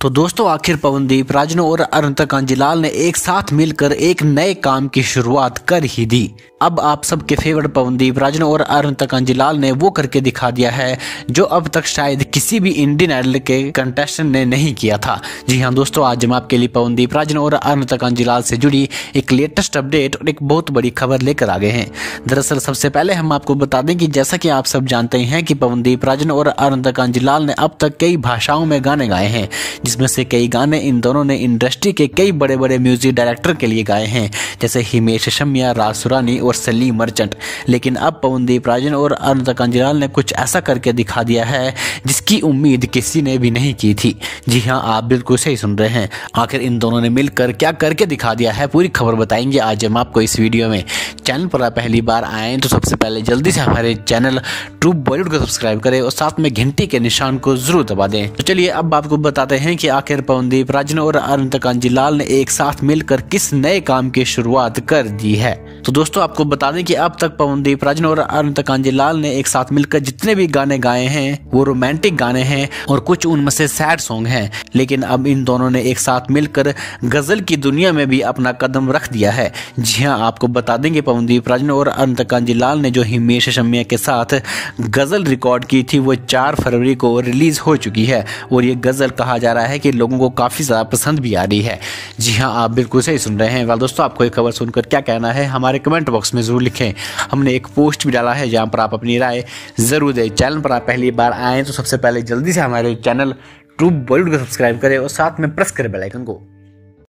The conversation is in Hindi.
तो दोस्तों, आखिर पवनदीप राजनो और अरुणता कांजीलाल ने एक साथ मिलकर एक नए काम की शुरुआत कर ही दी। अब आप सबके फेवरेट पवनदीप राजन और अरुणता कांजीलाल ने वो करके दिखा दिया है, जो अब तक शायद किसी भी इंडियन आइडल के कंटेस्टेंट ने नहीं किया था। जी हाँ दोस्तों, आज हम आपके लिए पवनदीप राजन और अरुणता कांजीलाल से जुड़ी एक लेटेस्ट अपडेट और एक बहुत बड़ी खबर लेकर आ गए हैं। दरअसल सबसे पहले हम आपको बता दें कि जैसा कि आप सब जानते हैं कि पवनदीप राजन और अरुणता कांजीलाल ने अब तक कई भाषाओं में गाने गाए हैं, जिसमें से कई गाने इन दोनों ने इंडस्ट्री के कई बड़े बड़े म्यूज़िक डायरेक्टर के लिए गाए हैं, जैसे हिमेश शमिया राज सुरानी और सलीम मर्चेंट। लेकिन अब पवनदीप राजन और अनंत कंजराल ने कुछ ऐसा करके दिखा दिया है, जिसकी उम्मीद किसी ने भी नहीं की थी। जी हाँ आप बिल्कुल सही सुन रहे हैं। आखिर इन दोनों ने मिलकर क्या करके दिखा दिया है, पूरी खबर बताएँगे आज हम आपको इस वीडियो में। चैनल पर आप पहली बार आए तो सबसे पहले जल्दी से हमारे चैनल ट्रू बॉलीवुड को सब्सक्राइब करें और साथ में घंटी के निशान को ज़रूर दबा दें। तो चलिए, अब आपको बताते हैं कि आखिर पवनदीप राजन और अरुण कांजीलाल ने एक साथ मिलकर किस नए काम की शुरुआत कर दी है? तो दोस्तों, आपको बता दें कि अब तक पवनदीप राजन और अरुण कांजीलाल ने एक साथ मिलकर जितने भी गाने गाए हैं, वो रोमांटिक गाने हैं और कुछ उनमें से सैड सॉन्ग हैं। लेकिन अब इन दोनों ने एक साथ मिलकर गज़ल की दुनिया में भी अपना कदम रख दिया है। जी हाँ आपको बता देंगे पवनदीप राजन और अरुण कांजीलाल ने जो हिमेश शमिया के साथ गज़ल रिकॉर्ड की थी, वो चार फरवरी को रिलीज़ हो चुकी है और ये गज़ल कहा जा रहा है कि लोगों को काफ़ी ज़्यादा पसंद भी आ रही है। जी हाँ आप बिल्कुल सही सुन रहे हैं। वाल दोस्तों, आपको एक खबर सुनकर क्या कहना है, हमारे कमेंट बॉक्स में ज़रूर लिखें। हमने एक पोस्ट भी डाला है जहाँ पर आप अपनी राय ज़रूर दें। चैनल पर आप पहली बार आएँ तो सबसे पहले जल्दी से हमारे चैनल ट्रूब बॉलीवुड को सब्सक्राइब करें और साथ में प्रेस करें बेलाइकन को।